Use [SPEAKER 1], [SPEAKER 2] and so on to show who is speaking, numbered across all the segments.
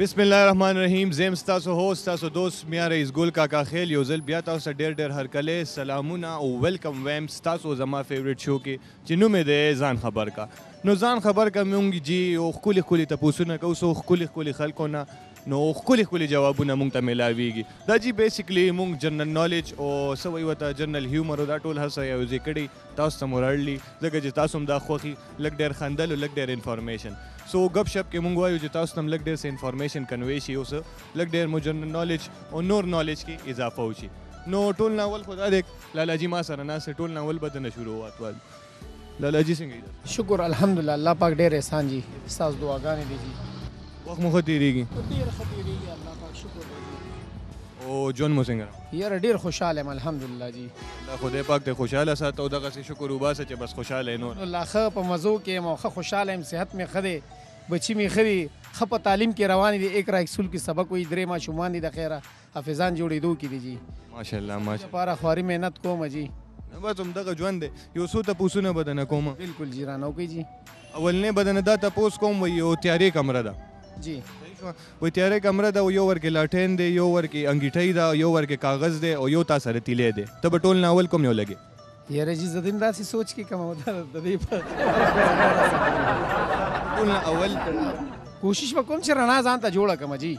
[SPEAKER 1] بسم الله الرحمن الرحیم زم تاسو هو تاسو دوست میا رئیس ګل کاکا خیل یو ځل بیا تاسو ډیر ډیر هرکله سلامونه او ویلکم ویم تاسو زما فیوریټ شو کې چې نوم دی ځان خبر کا نو ځان خبر کا مونږ جی او خولي خولي تپوسونه کو سو خولي خولي خلکو نه نو خولي خولي جوابونه مونږ ته ملاویږي دا جی بیسیکلی مونږ جنرال نالج او سوي وته جنرال هیومر دا ټول هر څه یو ځکړي تاسو ته مو راړلي ځکه چې تاسو هم دا خوښي لږ ډېر خندل او لږ ډېر انفارمیشن سو ګپ شپ کې مونږ وایو چې تاسو ته هم لږ ډېر څه انفارمیشن کنوي شي او څه لږ ډېر مو جنرال نالج او نور نالج کې اضافه وشي نو ټول ناول خو دا دی لالا جي ما سره ناست ټول ناول به دنه شروع واتوال لالا جي څنګه یې
[SPEAKER 2] شکر الحمدلله الله پاک ډېر احسان جي ستاسو دعاګانې دي جي
[SPEAKER 1] وخت مو ښه تېرېږي
[SPEAKER 2] ډېر ښه تېرېږي الله پاک شکر دی
[SPEAKER 1] او ژوند مو څنګه روان
[SPEAKER 2] یاره ډیر خوشاله یم الحمدلله جی
[SPEAKER 1] الله خدای پاک ته خوشاله ساته او دغه سي شکر وباسه چې بس خوشاله نور
[SPEAKER 2] الله خه په مزو کې مو خه خوشاله یم صحت می خدي بچی می خدي خه په تعلیم کې روان دي اقرا اکسول کې سبق وي درې ما شومان دي د خیره حافظان جوړېدو کې دي جی
[SPEAKER 1] ماشاءالله ماشاءالله
[SPEAKER 2] لپاره خواري مهنت کوم جی
[SPEAKER 1] بس هم دغه ژوند دی یو څو ته پوسونه بدنه کوم
[SPEAKER 2] بالکل جی رانو کې جی
[SPEAKER 1] اولنې به درنه دا تپوس کوم وایي یو تیارې کمره ده
[SPEAKER 2] جی
[SPEAKER 1] صحیح شوه وایي تیارې کمره ده یو ورکې لاټین دی یو ورکې انګیټۍ ده یو ورکې کاغذ دی او یو تا سره تیلی دی ته به ټول نه اول کوم یو لګې
[SPEAKER 2] یاره جی زه دیم داسې سوچ کې کوم دا د دې په
[SPEAKER 1] ټول نه اول
[SPEAKER 2] کوشش وکوم چې رڼا ځان ته جوړه کوم جی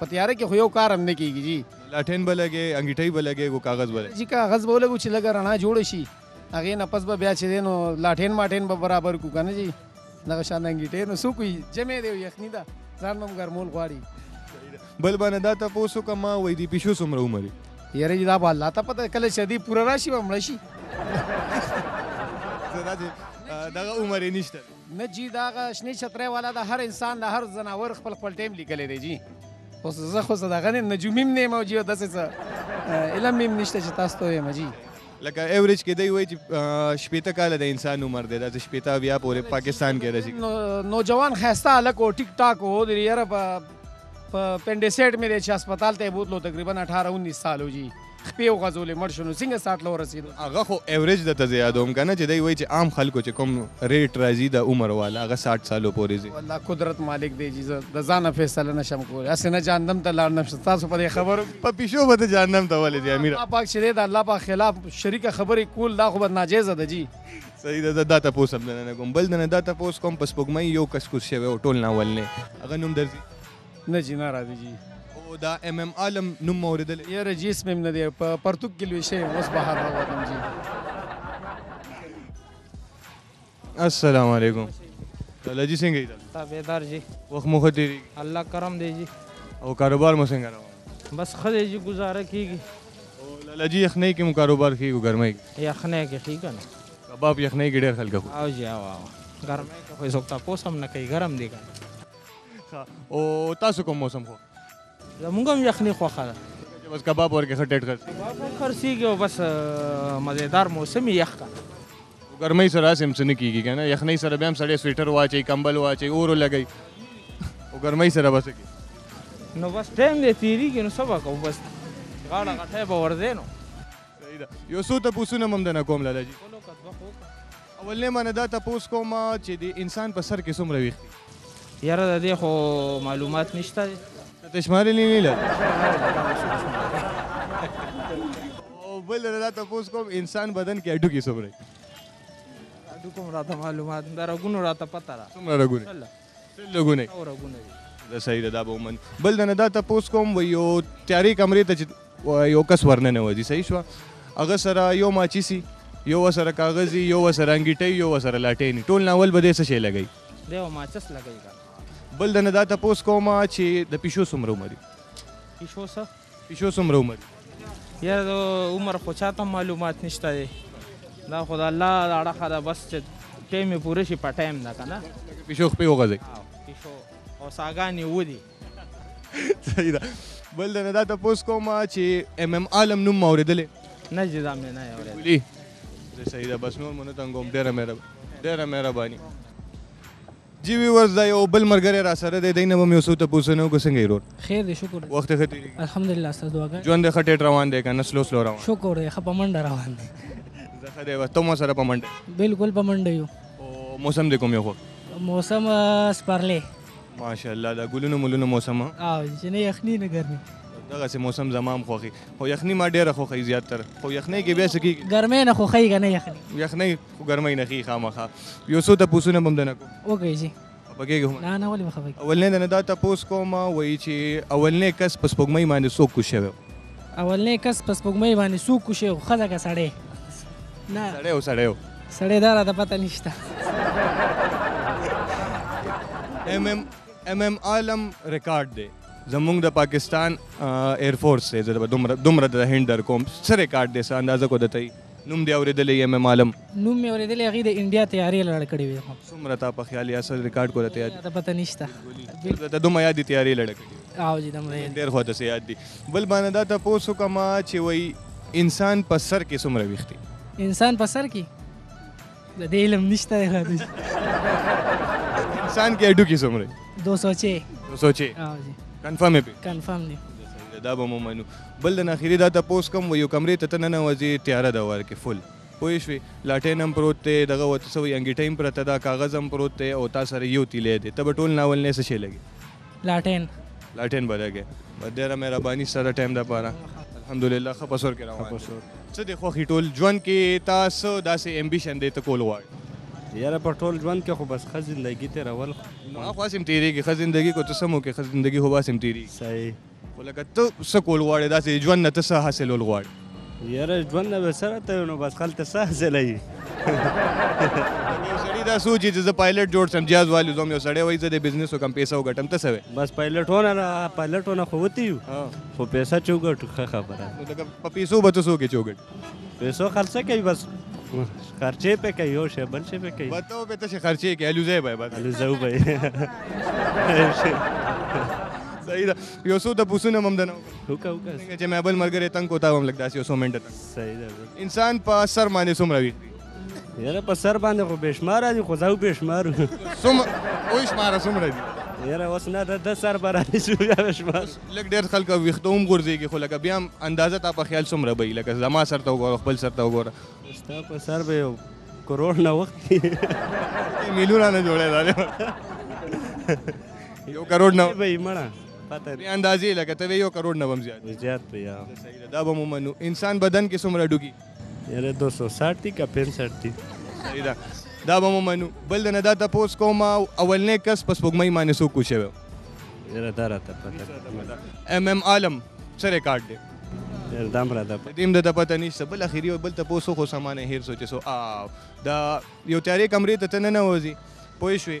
[SPEAKER 2] په تیاره کې خو یو کار هم نه کیږي جی
[SPEAKER 1] لاټین به لګې انګیټۍ به لګې کو کاغذ به لګې
[SPEAKER 2] جی کاغذ به ولګو چې لګه رڼا جوړ شي هغې نه پس به بیا چې دی نو لاټین ماټین به برابر کړو که نه جي دغه شان انګیټې نو څوک وي جمع دی او یخني ده ځان به هم ګرمول غواړي
[SPEAKER 1] بل باندې دا تپوس وکړه ما وایي د پیشو څومره عمر یې
[SPEAKER 2] یاره جی دا به الله ته پته کله چې دی پوره راشي به مړ شي
[SPEAKER 1] دغه عمر یې نشته
[SPEAKER 2] نه جی دا هغه شنې چترۍ والا د هر انسان د هر ځناور خپل خپل ټایم لیکلی دی جی اوس زه خو څه دغه نه نجومیم نه یم او جی داسې څه علم مې هم نشته چې تاسو ته ویم جی
[SPEAKER 1] لکه ایوریج کې دی وایي چې شپېته کاله د انسان عمر دی داسې شپېته بیا پورې پاکستان کې رسي
[SPEAKER 2] نوجوان خیسته هلک و ټیک ټاک و د یاره په په پنډیسیټ مې دی چې هسپتال ته یې بوتلو تقریبا اټاره انیس سال و جي خپې وغځولې مړ شو نو څنګه ساټ له ورسېدو
[SPEAKER 1] هغه خو ایوریج درته زه یادوم که نه چې دی وایي چې عام خلکو چې کوم ریټ راځي د عمر والا هغه ساټ سالو پورې ځي
[SPEAKER 2] والله قدرت مالک دی چې زه د ځانه فیصله نشم کولی هسې نه جهنم ته لاړ نشم ستاسو په دې خبرو
[SPEAKER 1] په پیشو به ته جهنم ته ولې ځې امیر
[SPEAKER 2] الله پاک چې دی د الله پاک خلاف شریکه خبرې کول دا خو به ناجیزه ده جی
[SPEAKER 1] صحیح ده زه دا تپوس هم دننه کوم بل دننه دا تپوس کوم په سپوږمۍ یو کس کوز شوی او ټول ناول نه هغه نوم درځي
[SPEAKER 2] نه جی نه راځي جی
[SPEAKER 1] او دا ایم ایم عالم نوم مو اورېدلی
[SPEAKER 2] یاره جی اسم هم نه دی په پرتوګ کې لوی شوی اوس بهر راوتم جی
[SPEAKER 1] السلام علیکم لالا جی څنګه یې
[SPEAKER 3] تابعدار جی
[SPEAKER 1] وخت مو ښه تېرېږي
[SPEAKER 3] الله کرم دی جی
[SPEAKER 1] او کاروبار مو څنګه روان
[SPEAKER 3] بس ښه دی جی ګزاره کېږي
[SPEAKER 1] او لالا جی یخنۍ کې مو کاروبار ښه او ګرمۍ
[SPEAKER 3] کې یخنۍ کې ښه که نه
[SPEAKER 1] کباب یخنۍ کې ډېر خلک خوري
[SPEAKER 3] او جی او او ګرمۍ کې خو څوک تپوس هم نه کوي ګرم دی که
[SPEAKER 1] او تاسو کوم موسم خو
[SPEAKER 3] زمونږ هم یخني خوښه ده
[SPEAKER 1] بس کباب ورکې ښه ټیټ
[SPEAKER 3] خرڅېږي کباب هم خرڅېږي او بس مزېدار موسم یې یخ که
[SPEAKER 1] ګرمۍ سره هسې هم څه نه کېږي که نه یخنۍ سره بیا هم سړی سویټر واچوي کمبل واچوي اور ولګوي او ګرمۍ سره به څه کوي
[SPEAKER 3] نو بس ټایم دی تېرېږي نو څه به کوو بس غاړه غټی به ورځی نو
[SPEAKER 1] صحیح ده یو څو تپوسونه هم درنه کوم لالا جي اولنې ما نه دا تپوس کوم چې د انسان په سر کې څومره ویښ دي
[SPEAKER 3] یاره د دې خو معلومات نشته دی
[SPEAKER 1] ته شمارې نه لري او بل دا تاسو کوم انسان بدن کې اډو کې څومره
[SPEAKER 3] اډو کوم راته معلومات دا رګونو راته پته را
[SPEAKER 1] څومره رګونه
[SPEAKER 3] څل
[SPEAKER 1] لګونه
[SPEAKER 3] او رګونه
[SPEAKER 1] دا صحیح دا به ومن بل نه دا تاسو کوم و یو تیاری کمرې ته یو کس ورنه نه وځي صحیح شو هغه سره یو ماچی سي یو سره کاغذي یو سره انګیټي یو سره لاټین ټول ناول به دې څه شي لګي
[SPEAKER 3] دی او ماچس لګي
[SPEAKER 1] بل د نه دا تاسو کومه چې د پښو سمرو مری
[SPEAKER 3] پښو سره
[SPEAKER 1] پیشو څومره عمر
[SPEAKER 3] یاره د عمر خو چاته معلومات نشته دی دا خو د الله د اړخه ده بس چې ټایم یې پوره شي په ټایم ده که نه
[SPEAKER 1] پیشو خپې
[SPEAKER 3] وغځوي پیشو او ساګان یې ودي
[SPEAKER 1] صحیح ده بل د نه دا تپوس کوم چې ایم ایم عالم نوم مو اورېدلی
[SPEAKER 3] نه چې دا مې نه
[SPEAKER 1] یې اورېدلی صحیح ده بس نور مو نه تنګوم ډېره مهرباني ډېره مهرباني جی ویورز دا یو بل مرګره را سره دی دینه به مې اوسو ته پوسنه وکړو څنګه ایرور
[SPEAKER 4] خیر دی شکر
[SPEAKER 1] وخت ښه تیریږي
[SPEAKER 4] الحمدلله استاد دعاګانې
[SPEAKER 1] ژوند ښه ټیټ روان دی کنه سلو سلو روان
[SPEAKER 4] شکر دی ښه پمنډه روان دی
[SPEAKER 1] زه ښه دی وخت مو سره پمنډه
[SPEAKER 4] بالکل پمنډه یو
[SPEAKER 1] او موسم دی کوم یو خو
[SPEAKER 4] موسم سپرلی
[SPEAKER 1] ماشاءالله دا ګلونو ملونو موسم
[SPEAKER 4] او چې نه یخني نه ګرمي
[SPEAKER 1] دغه سه موسم زمام خوخي خو یخني ما ډیره خوخي زیات تر خو یخني کې بیا سکی
[SPEAKER 4] ګرمه نه خوخي کنه یخني
[SPEAKER 1] یخني خو ګرمۍ نه خي خامخا یو څو تپوسونه به هم درنه کوم
[SPEAKER 4] وکړئ جي
[SPEAKER 1] خفګېږې هم
[SPEAKER 4] نه نه ولې به خفګي
[SPEAKER 1] اولنې درنه دا تپوس کوم وایي چې اولنې کس په سپوږمۍ باندې څوک کوز شوی
[SPEAKER 4] اولنې کس په سپوږمۍ باندې څوک کوز شوی ښځه که سړی نه
[SPEAKER 1] سړی و سړی
[SPEAKER 4] و سړی دا راته پته نشته
[SPEAKER 1] ایم ایم ایم ایم عالم ریکارډ دی زمونږ د پاکستان ایرفورس دی زه به دومره دومره د هند در کوم څه ریکارډ دی څه اندازه کو دته نوم دې اورېدلی یې مې معلوم.
[SPEAKER 4] نوم مې اورېدلی هغوی د انډیا طیارې لړه کړې وې خو.
[SPEAKER 1] څومره تا په خیال یا څه ریکارډ کو راته یاد
[SPEAKER 4] یاده پته نشته.
[SPEAKER 1] ته ته دومره یاد دي طیارې لړه کړې وې.
[SPEAKER 4] او جی دومره
[SPEAKER 1] یاد. ډېر خو ته څه یاد دي. بل باندې دا تپوس وکړم چې وایي انسان په سر کې څومره ویښ دي؟
[SPEAKER 4] انسان په سر کې؟ د دې علم نشته دی راته
[SPEAKER 1] انسان کې هډوکي څومره
[SPEAKER 4] دي؟
[SPEAKER 1] دو سوچې نو سوچې
[SPEAKER 4] او جی
[SPEAKER 1] کنفرم یې پې
[SPEAKER 4] کنفرم دی
[SPEAKER 1] دا به مو منو بل د ناخیری دا تپوس کوم و یو کمرې ته ته ننوځې تیاره ده ور کې فل پوه شوې لاټین هم پروت دی دغه ورته څه وایي انګیټه هم پرته ده کاغذ هم پروت دی او تا سره یو تیلی دی ته به ټول ناول نه څه شی لګې
[SPEAKER 4] لاټین
[SPEAKER 1] لاټین بده کې په ډېره مهرباني سره ټایم لپاره الحمدلله ښه په سور کې روان یې. څه دې خوښي ټول ژوند کې تا څه داسې امبیشن دی ته کول غواړې
[SPEAKER 5] یاره په ټول ژوند کې خو بس ښه زندګي تېرول
[SPEAKER 1] نو هغه خو هسې هم تېرېږي ښه زندګي کو ته څه هم وکړې ښه زندګي خو به هسې هم تېرېږي
[SPEAKER 5] صحیح
[SPEAKER 1] خو لکه ته څه کول غواړې داسې ژوند نه ته څه حاصلول غواړې
[SPEAKER 5] یاره ژوند نه به سره ته نو بس خلته سه
[SPEAKER 1] زلای سړی دا سوچي چې زه پایلټ جوړ سم جاز والو زم یو سړی وای زه د بزنس وکم پیسې وګټم ته سوي
[SPEAKER 5] بس پایلټونه را پایلټونه خو وتی یو خو پیسې چوغټ خه خبره
[SPEAKER 1] نو دا په پیسو به تاسو کې چوغټ
[SPEAKER 5] پیسو خرڅه کوي بس خرچې په کوي یو شی بل شی په کوي
[SPEAKER 1] وته به ته خرچې کې الوزه به بس
[SPEAKER 5] الوزه به
[SPEAKER 1] صحیح ده یو څو د پوسونه مم دنه
[SPEAKER 5] هوکا هوکا
[SPEAKER 1] څنګه چې مې بل ملګری تنګ کو تا هم لګ داسې اوسو منډه
[SPEAKER 5] صحیح ده
[SPEAKER 1] انسان په سر باندې څومره وي
[SPEAKER 5] یاره په سر باندې خو بشمار دي خو زاو بشمار
[SPEAKER 1] سم او شمار څومره دي
[SPEAKER 5] یاره اوس نه د سر پر باندې شو یا بشمار
[SPEAKER 1] لګ ډېر خلک وختوم ګرځيږي خو لګ بیا اندازه تا په خیال څومره به لګ زما سر ته وګوره خپل سر ته وګوره
[SPEAKER 5] ستا په سر به یو کروڑ نه وخت
[SPEAKER 1] میلیونه نه جوړه دا یو کروڑ نه
[SPEAKER 5] به یې مړه پته
[SPEAKER 1] نه اندازې لکه ته یو کروڑ نه بم زیات
[SPEAKER 5] زیات په یا
[SPEAKER 1] صحیح ده دا به مو منو انسان بدن کې څومره ډوګي
[SPEAKER 5] یاره 260 دي که 65 دي
[SPEAKER 1] صحیح ده دا به مو منو بل نه دا تاسو کوم اولنې کس پس پګمای باندې سو کوشه و
[SPEAKER 5] یاره دا راته پته
[SPEAKER 1] ام ام عالم څه ریکارډ دی
[SPEAKER 5] یاره دا مرا ده
[SPEAKER 1] دیم د پته نشته بل اخیری بل تاسو خو سامان هیر سوچ سو او دا یو تیارې کمرې ته نه نوځي پوه شوې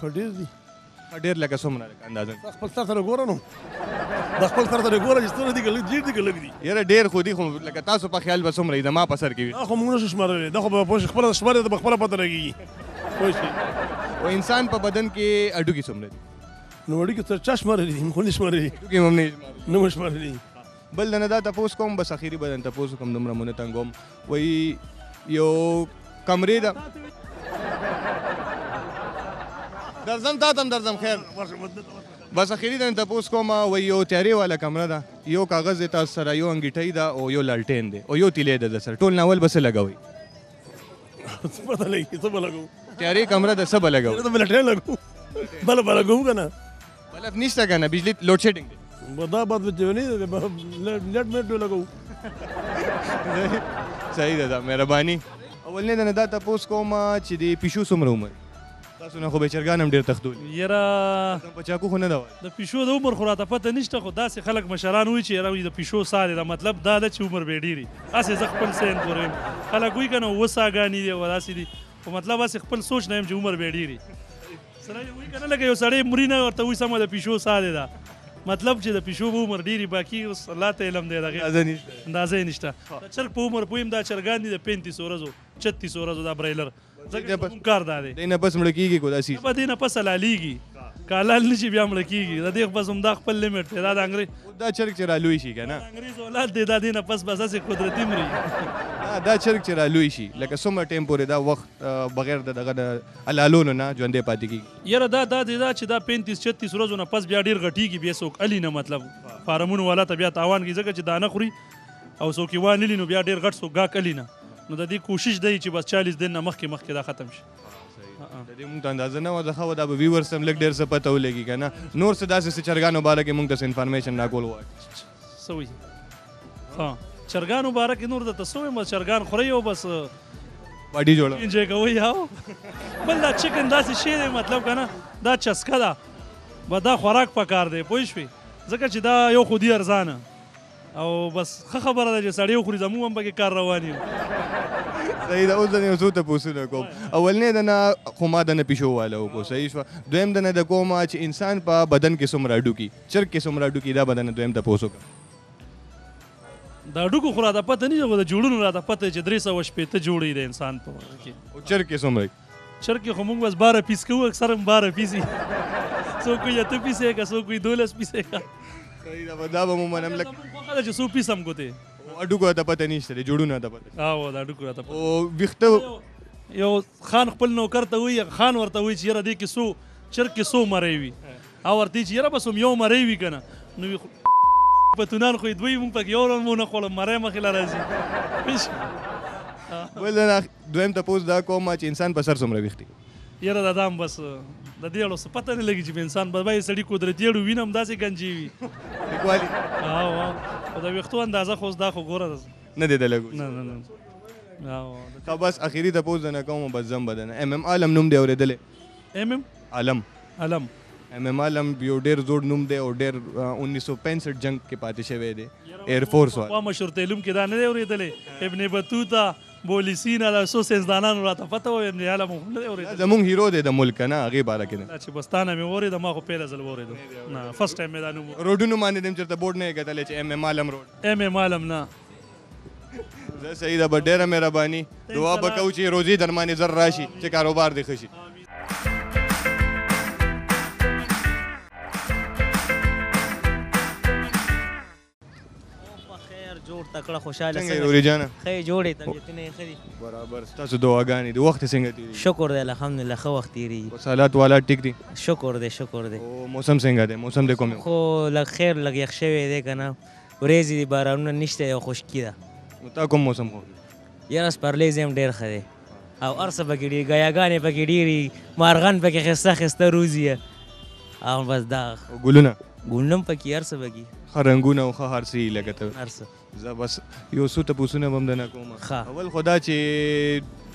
[SPEAKER 1] خو ډېر دي ډېر لکه څومره لکه اندازه
[SPEAKER 2] د خپل سر سره ګوره نو د خپل سر سره ګوره چې څومره دي که لږ ډېر دي که لږ دي
[SPEAKER 1] یاره ډېر خو دي خو لکه تاسو په خیال به څومره وي زما په سر کې وي
[SPEAKER 2] دا خو موږ نشو شمارلی دا خو به پوه شي خپله شمارې ته به خپله پته لګېږي پوه شي
[SPEAKER 1] او انسان په بدن کې هډوکي څومره دي
[SPEAKER 2] نو هډوکي څه چا شمارلي دي موږ خو نه شمارلي
[SPEAKER 1] هډوکي مو هم نه شمارلي
[SPEAKER 2] نه مو شمارلي
[SPEAKER 1] بل دنه دا تپوس کوم بس اخیری به دنه تپوس کوم دومره مونږ تنګوم وای یو کمرې ده درځم تا تم درځم خیر بس اخیری دنه تپوس کوم وای یو تیارې والا کمره ده یو کاغذ دی تاسو سره یو انګیټۍ ده او یو لالټین دی او یو تیلې ده سره ټول ناول بس لګوي
[SPEAKER 2] څه پته لګي څه بلګو
[SPEAKER 1] تیارې کمره ده څه بلګو
[SPEAKER 2] ته بلټه لګو بل بلګو کنه
[SPEAKER 1] بلب نشته کنه بجلی لوډ شیډینګ دی
[SPEAKER 2] دا بات به چونی ده لټ مټ لګو
[SPEAKER 1] صحیح ده دا مهرباني اولنې د نه دا تاسو کوم چې د پیشو څومره عمر تاسو نه خو به چرګان هم ډیر تختول
[SPEAKER 6] یرا
[SPEAKER 1] په چاکو خو نه دا
[SPEAKER 6] د پیشو د عمر خو راته پته نشته خو داسې خلک مشران وي چې یرا د پیشو ساري دا مطلب دا ده چې عمر به ډیری اسې زه خپل سین ګورم خلک وی کنه وساګانی دی وراسي دي خو مطلب اسې خپل سوچ نه هم چې عمر به ډیری سره یې وایي که نه لکه یو سړی مري نه ورته وایي سمه د پیشو ساه دی دا مطلب چې د پیشو به عمر ډېري باقي اوس الله ته علم دی دغه
[SPEAKER 1] اندازه نشته
[SPEAKER 6] اندازه یې نشته د چرګ په عمر پوهیم دا چرګان دي د پینتیس ورځو چتیس ورځو دا برایلر ځکه زموږ کار دا دی
[SPEAKER 1] دینه بس مړ کیږي کو داسي
[SPEAKER 6] په دینه پس لالیږي کالال نشي بیا مړ کیږي د دې بس هم دا خپل لیمټ دی دا د انګريز
[SPEAKER 1] دا چرګ چې را لوی شي کنه
[SPEAKER 6] انګريز اولاد دی دا دینه پس بس اسې قدرتي مري
[SPEAKER 1] دا چرګ چې را لوی شي لکه څومره ټیم پورې دا وخت بغیر د دغه د الالونو نه ژوندې پاتې کیږي.
[SPEAKER 6] یاره دا دا دی دا چې دا پنتیس چتیس ورځو نه پس بیا ډیر غټیږي بیا څوک الي نه مطلب فارمونو والا ته بیا تاوان کیږي ځکه چې دانه خوري او څوک یې وانلي نو بیا ډیر غټ څوک ګاک الي نه نو د دې کوشش دی چې بس چالیس دن نه مخکې مخکې دا ختم شي.
[SPEAKER 1] د دې مونږ ته اندازه نه وه ځکه خو دا به ویورز ته هم لږ ډېر څه پته ولګي که نه نور څه داسې څه چرګانو باره کې مونږ ته څه انفارمیشن راکول غواړي.
[SPEAKER 6] څه وي ها چرګان مبارک نور د تاسو ما چرګان خوري او بس
[SPEAKER 1] باډي جوړه
[SPEAKER 6] انجوای کوي یاو بل دا چکن داسې شی دی مطلب کنه دا چسکه ده به دا خوراک پکار دی پوه شوې ځکه چې دا یو خودي ارزانه او بس ښه خبره ده چې سړی وخوري زموږ هم پکې کار روان یو
[SPEAKER 1] صحیح ده اوس د یو څو تپوسونه کوم اولنې د نه خو ما د نه پیشو واله وکړو صحیح شوه دویم د نه د کومه چې انسان په بدن کې څومره هډوکي چرګ کې څومره هډوکي دا به درنه دویم تپوس وکړم.
[SPEAKER 6] د هډوکو خو راته پته نشته خو د جوړونو راته پته دی چې درې سوه شپېته جوړې د انسان په وخت کې.
[SPEAKER 1] او چرګ کې څومره
[SPEAKER 6] وي؟ چرګ کې خو موږ بس باره پیس کوو اکثر هم باره پیس وي څوک وایي اته پیسه که څوک وایي دولس پیسه که
[SPEAKER 1] صحیح ده دا به مو منم لکه
[SPEAKER 6] زموږ خوښه ده چې څو پیس هم ګوتې
[SPEAKER 1] هډوکو راته پته نشته دی جوړونو راته پته نشته.
[SPEAKER 6] او د هډوکو راته پته
[SPEAKER 1] او ویښته
[SPEAKER 6] یو خان خپل نوکر ته وایي خان ورته وایي چې یاره دې کې څو چرګ کې څو مرۍ وي او ورته یی چی یاره بس هم یو مری وی کنه نو وی خو پتونان خو یی دوی مونږ پکی یو رنګ مو نه خوړه مری مخی له راځی
[SPEAKER 1] بل نه دویم ته پوز دا کوم چی انسان په سر سمره ویخ
[SPEAKER 6] دی یره دا دام بس د دې اړو څه پته نه لګي چې انسان به وایي سړی قدرتي اړو وینم داسې ګنجي وي
[SPEAKER 1] لیکوالي
[SPEAKER 6] او او دا وختو اندازه خو دا خو ګوره
[SPEAKER 1] نه دی د لګو
[SPEAKER 6] نه نه نه او
[SPEAKER 1] بس اخیری ته پوز نه کوم بس زم بدن ام ام عالم نوم دی اورېدلې
[SPEAKER 6] ایم ایم
[SPEAKER 1] علم
[SPEAKER 6] علم
[SPEAKER 1] ایم ایم علم یو ډیر زوړ نوم دی او ډیر 1965 جنگ کې پاتې شوی دی ایر فورس والا
[SPEAKER 6] په مشورت علم کې دا نه دی اورېدلې ابن بطوطه بولی سینا له سو سيزدانانو راته پته و ابن عالم هم نه اورېدل
[SPEAKER 1] زمونږ هیرو دی د ملک نه هغه باره کې نه
[SPEAKER 6] چې بستانه مې اورېد ما خو پیله ځل اورېدو نه فرست ټایم مې دا نوم
[SPEAKER 1] روډونو باندې دم چرته بورډ نه کتل چې ام ام عالم روډ
[SPEAKER 6] ام ام عالم نه
[SPEAKER 1] زه صحیح ده به ډېره مهرباني دعا به کوو چې روزي در باندې زر راشي چې کاروبار دې ښه شي
[SPEAKER 7] جوړ تکړه خوشاله
[SPEAKER 1] څنګه یې وري جانه
[SPEAKER 7] خې جوړې طبیعتونه یې خري
[SPEAKER 1] برابر تاسو دعاګانې د وخت څنګه تیری
[SPEAKER 7] شکر دی الحمدلله خو وخت تیری
[SPEAKER 1] وسالات والا ټیک دی
[SPEAKER 7] شکر دی شکر دی
[SPEAKER 1] او موسم څنګه دی موسم د کوم
[SPEAKER 7] خو لږ خیر لږ یخ شوی دی کنه ورېځې دي بارانونه نشته یو خشکي ده.
[SPEAKER 1] نو تا کوم موسم خوښ دی؟
[SPEAKER 7] یاره سپرلی زیم ډېر ښه دی او هر څه پکې ډېر ګیاګانې پکې ډېرې مارغان پکې خسته خسته روزي او بس دا
[SPEAKER 1] ګلونه ګلونه
[SPEAKER 7] هم پکې هر څه پکې
[SPEAKER 1] ښه رنګونه او ښه هر څه یې لکه ته
[SPEAKER 7] هر څه
[SPEAKER 1] زه بس یو څو تپوسونه به هم درنه کوم اول
[SPEAKER 7] خو دا چې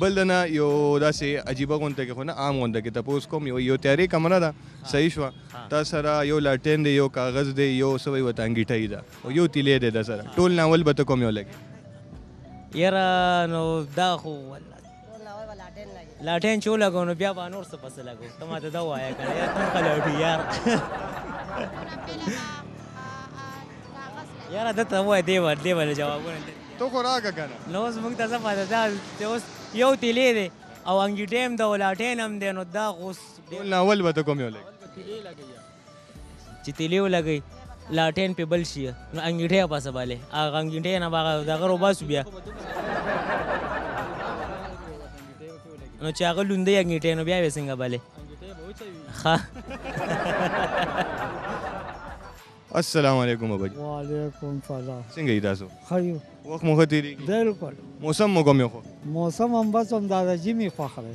[SPEAKER 1] بل
[SPEAKER 7] دنه یو
[SPEAKER 1] داسې عجیبه غونډه کې خو نه عام غونډه کې تاسو کوم یو یو تیارې کمره ده صحیح شو تاسو سره یو لاټین دی یو کاغذ دی یو سوي وتانګیټای ده او یو تیلې ده د سره ټول ناول به ته کوم یو لګي
[SPEAKER 7] یاره نو دا خو لاټین چې ولګو نو بیا به نور څه پسې لګو ته ماته دا وایه که یار کوم خلاوټي یار یاره ده ته وایه دې ور دې ور جوابونه
[SPEAKER 1] ته خو راکه کنه.
[SPEAKER 7] نو اوس موږ ته څه پته دا ته اوس یو تیلی دی او انګیټی هم د ولاټین هم دی نو دا خو اوس
[SPEAKER 1] ټول نه اول به ته کوم یو لګی.
[SPEAKER 7] چې تیلی ولګی لاټین پې بل شي نو انګیټی په څه بالی هغه انګیټی نه به هغه دغه روباسو بیا نو چې هغه لوندی انګیټی نو بیا به څنګه بالی ښه
[SPEAKER 1] السلام علیکم بابا جی
[SPEAKER 8] وعلیکم سلام
[SPEAKER 1] څنګه یې تاسو
[SPEAKER 8] ښه یو
[SPEAKER 1] وخت مو ښه
[SPEAKER 8] تېرېږي بلکل
[SPEAKER 1] موسم مو کوم یو خو
[SPEAKER 8] موسم هم بس همدا د ژمي خوښ دی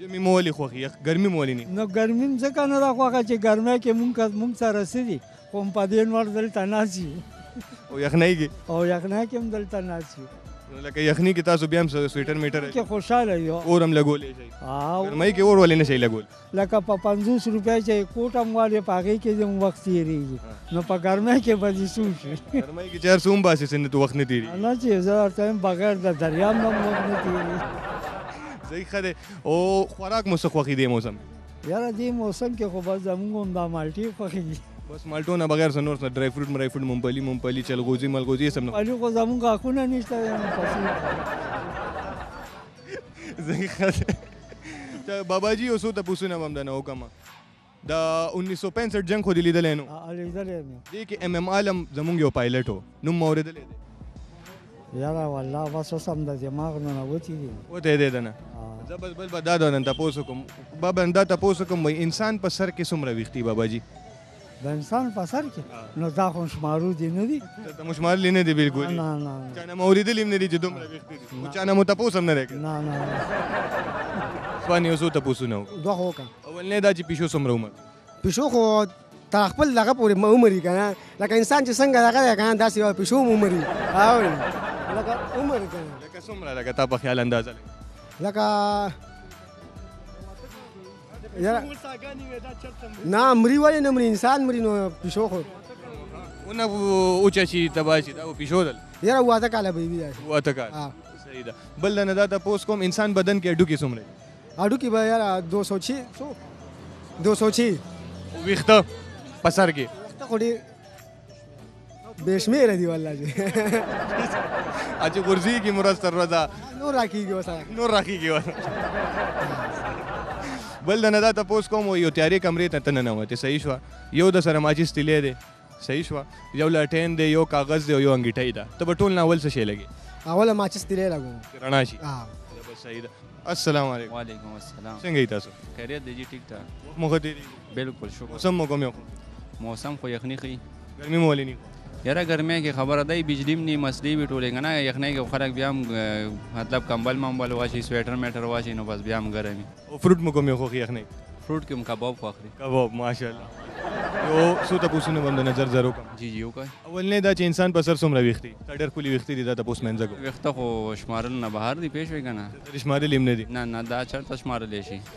[SPEAKER 1] ژمي مو ولې خوښ یخ ګرمي مو ولې نه
[SPEAKER 8] نو ګرمي هم ځکه نه ده خوښه چې ګرمۍ کې مونږ مونږ سره څه دي خو هم په دې نور دلته ناست یو
[SPEAKER 1] او یخنۍ کې
[SPEAKER 8] او یخنۍ کې هم دلته ناست یو
[SPEAKER 1] نو لکه یخني کې تاسو بیا هم سویټر میټر
[SPEAKER 8] کې خوشاله یو
[SPEAKER 1] اور هم لګولی
[SPEAKER 8] شئ
[SPEAKER 1] ګرمۍ کې اور ولې نه شئ لګول
[SPEAKER 8] لکه په پنځوس روپۍ چې کوټ هم والې په هغې کې دې هم وخت تېرېږي نو په ګرمۍ کې به دې څه وشي
[SPEAKER 1] ګرمۍ کې چې هر څه هم باسې څه نه وخت نه تېرېږي
[SPEAKER 8] نه چې زه درته وایم بغیر د دریاب نه هم وخت نه تېرېږي
[SPEAKER 1] صحیح ښه دی او خوراک مو څه خوښي دی موسم
[SPEAKER 8] یاره دې موسم کې خو بس زموږ هم دا مالټې خوښې دي
[SPEAKER 1] بس مالټو نه بغیر څه نور څه ډرای فروټ مرای فروټ ممپلی ممپلی چلغوزي ملغوزي سم نه
[SPEAKER 8] ممپلی خو زموږ غاښونه نشته
[SPEAKER 1] ته بابا جی اوسو ته پوسونه مم دنه وکم د 1965 جنگ خو دی لیدل نو
[SPEAKER 8] لیدل نو
[SPEAKER 1] دی کې ام ام عالم زمونږ یو پایلټ وو نو موردل دی
[SPEAKER 8] یاره والله بس سم د دماغ نه وتی دی
[SPEAKER 1] وته دی دنه زبل بل بدا دنه تاسو کوم بابا انده تاسو کوم انسان په سر کې سمره ویختی بابا جی
[SPEAKER 8] د انسان په سر کې نو دا خو شمارو دي نه دي
[SPEAKER 1] ته مو شمارلي نه دي بالکل
[SPEAKER 8] نه نه
[SPEAKER 1] چا نه اوریدل هم نه دي چې دومره ویښتې دي او چا نه مو تپوس هم نه دی کړی
[SPEAKER 8] نه نه
[SPEAKER 1] ځوان یو څو تپوسونه وکړه
[SPEAKER 9] دوه خو
[SPEAKER 1] وکړه اولنی دا چې پیشو څومره عمر
[SPEAKER 9] پیشو خو تر خپل دغه پورې عمر یې که نه لکه انسان چې څنګه دغه دی که نه داسې یو پیشو هم عمر یې اورې لکه عمر یې که نه
[SPEAKER 1] لکه څومره لکه تا په خیال اندازه
[SPEAKER 9] لکه نه مري ولې نه مري انسان مري نو پیشو خو
[SPEAKER 1] ونه اوچا شي تباه شي دا پیشو دل
[SPEAKER 9] یاره واته کاله به وي داسې
[SPEAKER 1] واته کال صحیح ده بل نه دا تاسو کوم انسان بدن کې اډو کې څومره
[SPEAKER 9] اډو کې به یاره 200 چی څو 200 چی
[SPEAKER 1] ویخته پسر کې
[SPEAKER 9] ویخته خو ډیر بشمیره دی والله جی
[SPEAKER 1] اچ غرزی کی مرز تر رضا
[SPEAKER 9] نور راکیږي وسره
[SPEAKER 1] نور راکیږي وسره بل نه دا تاسو کوم یو تیارې کمرې ته تنه نه وته صحیح شو یو د سره ماجی ستلې دی صحیح شو یو لټین دی یو کاغذ دی یو انګیټای دا ته ټول نه اول څه شي لګي
[SPEAKER 9] اول ماچی ستلې لګو
[SPEAKER 1] رڼا شي
[SPEAKER 9] ها
[SPEAKER 1] صحیح ده السلام علیکم
[SPEAKER 10] وعلیکم السلام
[SPEAKER 1] څنګه تاسو
[SPEAKER 10] خیریت دی جی ټیک ټاک
[SPEAKER 1] مخ دې
[SPEAKER 10] بالکل شکر
[SPEAKER 1] موسم مو کوم یو
[SPEAKER 10] موسم خو یخنی خي
[SPEAKER 1] ګرمي مو ولې نه
[SPEAKER 10] یاره ګرمۍ کې خبره دی بجلی هم نه مسلې وي ټولې که نه یخنۍ کې خلک بیا هم مطلب کمبل ممبل واشي سویټر میټر واشي نو بس بیا هم ګرم وي
[SPEAKER 1] او فروټ مو کوم یو خوښ یخنۍ
[SPEAKER 10] فروټ کې هم کباب خوښ دي
[SPEAKER 1] کباب ماشاءالله یو څو تپوسونه به هم د نظر زر وکړم
[SPEAKER 10] جی جی
[SPEAKER 1] وکړه اولنې دا چې انسان په سر څومره ویښتې دي تا ډېر ښکلي ویښتې دي دا تپوس مې ځکه
[SPEAKER 10] ویښته خو شمارل نه بهر دي پوه شوې که نه
[SPEAKER 1] شمارلي هم نه دي
[SPEAKER 10] نه نه دا چېرته شمارلی شي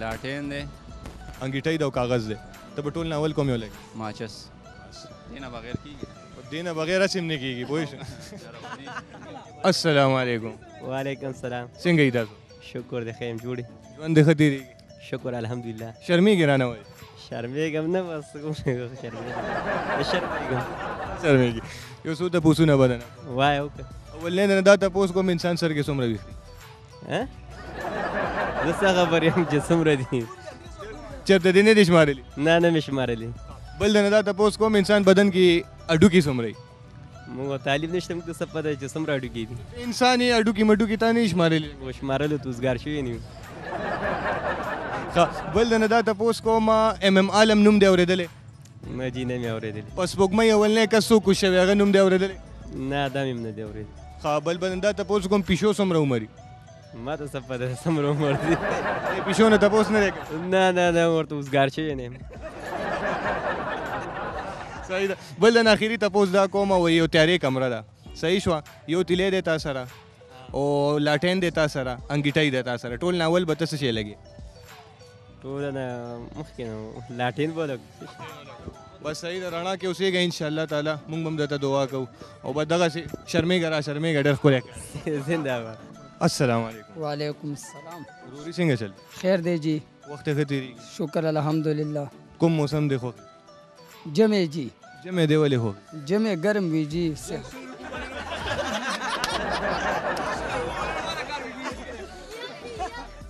[SPEAKER 1] لاټین دی انګیټۍ ده او کاغذ دی ته به ټول نه اول کوم یو لګي
[SPEAKER 10] ماچس دینه بغیر کیږي
[SPEAKER 1] دینه بغیر اسیم نه کیږي پوه شو السلام علیکم
[SPEAKER 11] وعلیکم السلام
[SPEAKER 1] څنګه یې تاسو
[SPEAKER 11] شکر دې خیم جوړي
[SPEAKER 1] ژوند ښه تیری
[SPEAKER 11] شکر الحمدلله
[SPEAKER 1] شرمېږي رانه وایي
[SPEAKER 11] شرمېږم نه بس کوم شرمېږم شرمېږم
[SPEAKER 1] شرمېږي یو څو ته پوسونه بدنه
[SPEAKER 11] وای
[SPEAKER 1] اوکه ولنه دا ته پوس کوم انسان سره کې څومره
[SPEAKER 11] وي زه څه خبر یم چې څومره دي
[SPEAKER 1] چېرته دې نه دي شمارلي
[SPEAKER 11] نه نه مې شمارلي
[SPEAKER 1] بل د نه دا تپوس کوم انسان بدن کې هډوکي څومره دي
[SPEAKER 11] موږ طالب نشته موږ ته څه پته چې څومره هډوکي دي
[SPEAKER 1] انسان یې هډوکي مډوکي تا نه شمارلي
[SPEAKER 11] و شمارلو ته اوسګار شوي نه
[SPEAKER 1] بل د نه دا تپوس کوم ایم ایم عالم نوم دی اورېدلی
[SPEAKER 11] نه جی نه مې
[SPEAKER 1] اورېدلی په سپوږمۍ اولنی کس څوک وشوی هغه نوم دی اورېدلی
[SPEAKER 11] نه دا مې هم نه دی اورېدلی
[SPEAKER 1] ښه بل بل دا تپوس کوم پیشو څومره عمر وي
[SPEAKER 11] ما ته څه پته څومره عمر دی
[SPEAKER 1] دې پیشو نه تپوس نه دی کړی
[SPEAKER 11] نه نه نه ورته اوزګار شوی نه یم
[SPEAKER 1] صحیح ده بل د ناخیری تپوس دا کوم و یو تیارې کمره ده صحیح شو یو تیلی دی تا سره او لاټین دی تا سره انګیټۍ دی تا سره ټول ناول به ته څه شی لګې
[SPEAKER 11] ټول نه مخکې نو لاټین بولک
[SPEAKER 1] بس صحیح ده رڼا کې اوسېږه ان شاء الله تعالی موږ هم درته دعا کوو او به دغسې شرمېږه را شرمېږه ډېر ښکلی
[SPEAKER 11] زنده باد
[SPEAKER 1] السلام علیکم
[SPEAKER 12] وعلیکم السلام
[SPEAKER 1] وروري څنګه چل
[SPEAKER 12] خیر دی جی
[SPEAKER 1] وخت ښه تېرېږي
[SPEAKER 12] شکر الحمدلله
[SPEAKER 1] کوم موسم دی خوښ
[SPEAKER 12] جمعې جی.
[SPEAKER 1] جمعې دې ولې هو؟
[SPEAKER 12] جمعې ګرم وي جی
[SPEAKER 1] صاحب.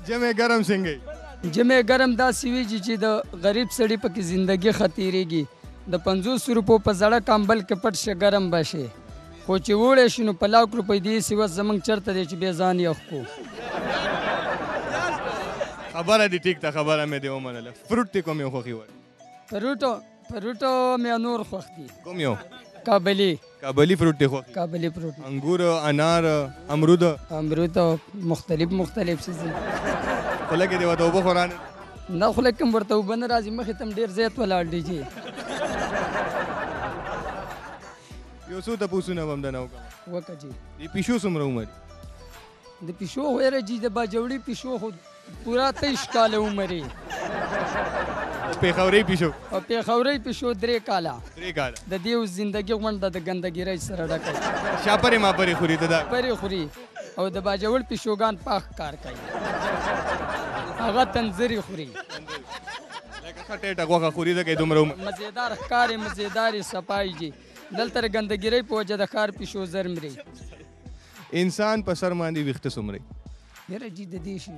[SPEAKER 1] جمعې ګرم څنګه
[SPEAKER 12] وي؟ جمعې ګرم داسې وي جی چې د غریب سړي پکې زندګي ښه تېرېږي. د پنځوس روپو په زړه کمبل کې پټ شه ګرم به شې. خو چې وړی شي نو په لاک روپۍ دې ایسي وس زمونږ چرته دی چې بیا ځان یخ کو.
[SPEAKER 1] خبره دې ټیک ده خبره مې دې ومنله فروټ دې کوم یو خوښي وړ.
[SPEAKER 12] فروټو فروټو مې نور خوښ دي
[SPEAKER 1] کوم یو
[SPEAKER 12] کابلی
[SPEAKER 1] کابلی فروټ دی خوښ
[SPEAKER 12] کابلی فروټ
[SPEAKER 1] انګور انار امرود
[SPEAKER 12] امرود مختلف مختلف څه دي
[SPEAKER 1] خلک دی وته وبو قران
[SPEAKER 12] نه خلک کوم ورته وبن راځي مخه تم ډیر زیات ولاړ دی جی
[SPEAKER 1] یو څو ته پوسونه بم دنه وکړه
[SPEAKER 12] وکړه جی
[SPEAKER 1] دی پښو سمره عمر
[SPEAKER 12] د پیشو ویره جی د باجوړی پیشو خو پورا تیش کاله
[SPEAKER 1] عمر پیښوري پیشو
[SPEAKER 12] او پیښوري پیشو درې کاله
[SPEAKER 1] درې کاله
[SPEAKER 12] د دې اوس زندگی غونډه د ګندګیرۍ سره ډکه
[SPEAKER 1] شاپرې ما پرې خوري ته دا
[SPEAKER 12] پرې خوري او د باجوړ پیشوګان پاک کار کوي هغه تنظری خوري
[SPEAKER 1] خټه غوخه خوري د کې دومره
[SPEAKER 12] مزیدار ښکارې مزیدارې صفای جی دلته ګندګیرۍ په وجه د ښار پیشو زر مري
[SPEAKER 1] انسان په سر باندې ویخته سمري
[SPEAKER 12] یره جی د دې شي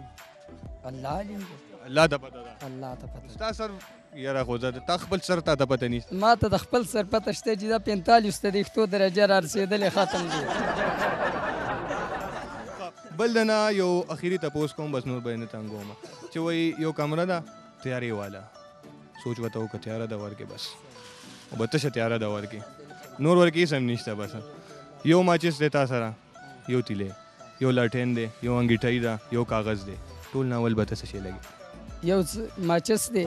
[SPEAKER 12] الله علیم
[SPEAKER 1] الله ته پته ده
[SPEAKER 12] الله ته پته
[SPEAKER 1] ستا سر یاره خو زه تا خپل سر ته د پته نشته
[SPEAKER 12] ما ته د خپل سر پته شته چې دا 45 ته دیختو درجه را رسیدلې ختم دي
[SPEAKER 1] بل دنا یو اخیری تپوس کوم بس نور به نه تنګوم چې وای یو کمره ده تیاری والا سوچ وته او کتیاره ده ورکه بس او به تشه تیاره ده ورکې نور ورکې هیڅ هم نشته بس یو ماچس دی تا سره یو تیلی یو لټین دی یو انګیټۍ ده یو کاغذ دی ټول ناول به ته څه شی لګي
[SPEAKER 12] یو ماچس دی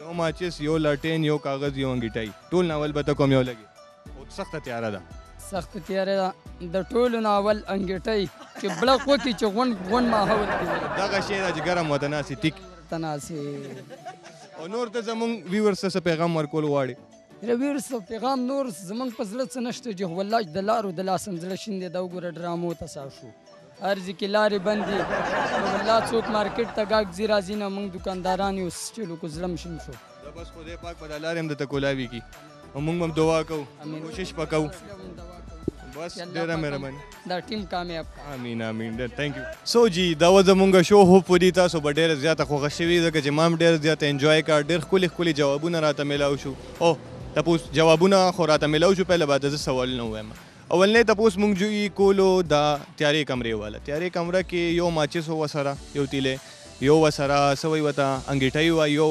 [SPEAKER 1] یو ماچس یو لټین یو کاغذ یو انګیټۍ ټول ناول به ته کوم یو لګي او سخته تیاره ده
[SPEAKER 12] سخته تیاره ده د ټولو نه اول انګټۍ چې بلق وکړي چې غونډ غونډ ماحول
[SPEAKER 1] دغه شی ده چې ګرم وطن هسې ټیک
[SPEAKER 12] تناسي
[SPEAKER 1] او نور ته زمونږ ویورس ته پیغام ورکول غواړي
[SPEAKER 12] ویورس ته پیغام نور زمونږ په زړه څه نشته چې والله د لارو د لاسم زړه شین دی دا وګوره ډرامو ته ساه شو هر ځي کې لارې بندې والله څوک مارکیټ ته ګاګ ځي راځي نه موږ دکانداران یو چلو کو زړه مشم شو دا
[SPEAKER 1] بس خدای پاک په دا لارې هم د تکولاوي کی او موږ هم دعا کو کوشش پکو بس ډیره مهرباني
[SPEAKER 12] دا ټیم کامیاب کا
[SPEAKER 1] امين امين ډیر ثانک یو سو جی دا و زمونږ شو هو پوری تاسو به ډیره زیاته خوښ شوي ځکه چې ما هم ډیره زیاته انجوای کړ ډیر خولي خولي جوابونه راته ملاو شو او تاسو جوابونه خو راته ملاو شو پهله بعد زه سوالونه وایم اولنی تپوس موږ جو یی کولو دا تیاری کمری واله تیاری کمره کی یو ماچس وه سره یو تیلی یو وه سره سه وایی وته انګیټی وه یو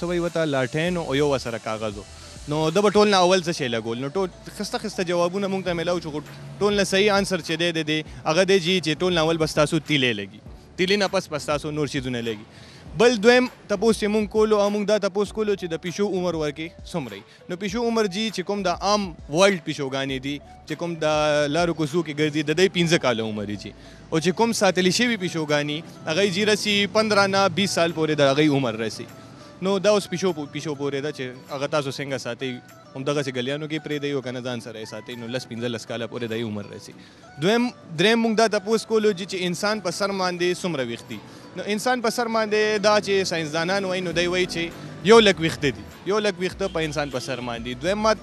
[SPEAKER 1] سه وایی وته لاټین او یو وه سره کاغذ و نو ده به ټول نه اول څه شی لګول نو ټول خسته خسته جوابونه موږ ته میلاو چو خو ټول نه صحیح انسر چی دی ده دی هغه دی جی چی ټول نه اول به ستاسو تیلی لګی تیلی نه پس به ستاسو نور چیزونه لګی بل دویم تپوس چی موږ کولو هغه موږ دا تپوس کولو چی د پیشو عمر ورکی څومره یی. نو پیشو عمر جی چې کوم د عام ورلد پیشوګانې دي چې کوم د لارو کوڅو کې ګرځي د دې 15 کال عمر جی او چې کوم ساتل شوی پیشوګانی هغه جی رسی 15 نه 20 سال پورې د هغه عمر رسی نو دا اوس پیشو پیشو پورې دا چې هغه تاسو څنګه ساتي هم دغه سي ګلیانو کې پرې دی او کنه ځان سره ساتي نو لس 15 لس کال پورې د عمر رسی دویم دریم موږ دا تپوس کولو جی چی انسان په سر ماندی څومره ویښت دی نو انسان په سر ماندی دا چی ساینسدانان وایی نو دی وایی چی یو لک ویښت دی یو لک ویښت په انسان په سر ماندی دویم ما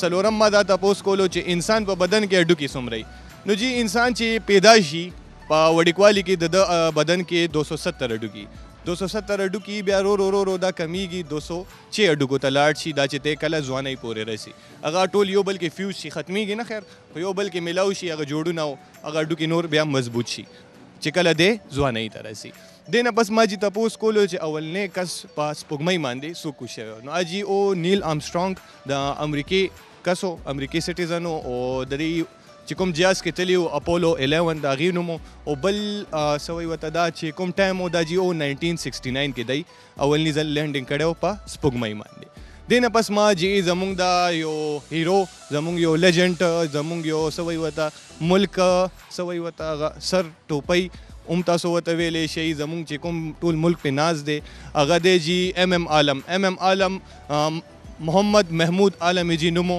[SPEAKER 1] څلورم ما دا تپوس کولو چی انسان په بدن کی هډوکی څومره یی نو جی انسان چی پیدا شی په وړیکوالی کی دده بدن کی دوه سوه ستر هډوکی دوه سوه ستر هډوکی یی بیا رو رو رو رو دا کمیږی دوه سوه چه هډوکو ته لاړ شی دا چی ته کله ځوانی پوری رسی هغه ټول یو بل کی فیوز شی ختمیږی نه خیر په یو بل کې ملاو شي هغه جوړونه او هغه هډوکي نور بیا مضبوط شي چې کله دی ځوانۍ ته راسي دې نه پس ما جي تپوس کولو چې اولنې کس په سپوږمۍ باندې څوک کوشوي نو اجي او نیل آمسترونګ د امریکې کسو امریکې سټیزن او د دې چې کوم جیاز کې تلی او اپولو 11 دا غي نومو او بل سوي وته دا چې کوم ټایم او دا جی او 1969 کې دی اولنی ځل لینډینګ کړی و په سپوږمۍ باندې دې نه پس ما جی زمونږ دا یو هیرو زمونږ یو لیجنډ زمونږ یو سوی وته ملک سوی وته هغه سر ټوپۍ هم تاسو وته ویلی شئ زمونږ چې کوم ټول ملک په ناز دی هغه دی جی ایم ایم عالم ایم ایم عالم آم، محمد محمود عالم جی نومو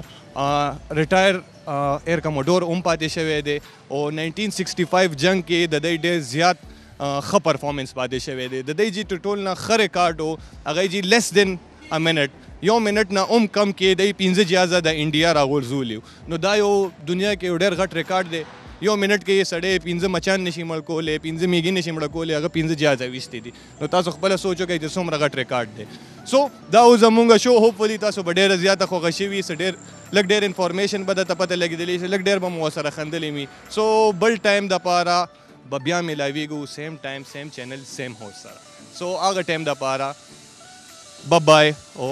[SPEAKER 1] ریټایر ایر کموډور هم پاتې شوی دی او ناينټين سکسټي فايف جنګ کې د دی ډېر زيات ښه پرفارمنس پاتې شوی دی د دی جی تر ټول نه ښه ریکارډ و هغه جی لیس دین ا منټ یو منټ نه هم کم کې دی پنځه جیازه د انډیا راغورځولي نو دا یو دنیا کې یو ډېر غټ ریکارډ دی یو منټ کې یې سړی پنځه مچان نشي مړ کولی پنځه میږي نشي مړه کولی هغه پنځه جیازه ویستې دي نو تاسو خپله سوچ وکړئ چې څومره غټ ریکارډ دی سو دا و زمونږ شو هوپفلی تاسو به ډیره زیاته خوښه شوي څه ډیر لږ ډیر انفارمیشن به درته پته لګیدلی شي لږ ډیر به مو ورسره خندلي وي سو بل ټایم د پاره به بیا ملاویږو سیم ټایم سیم چینل سیم هوسټ سره سو هغه ټایم د پاره بای بای او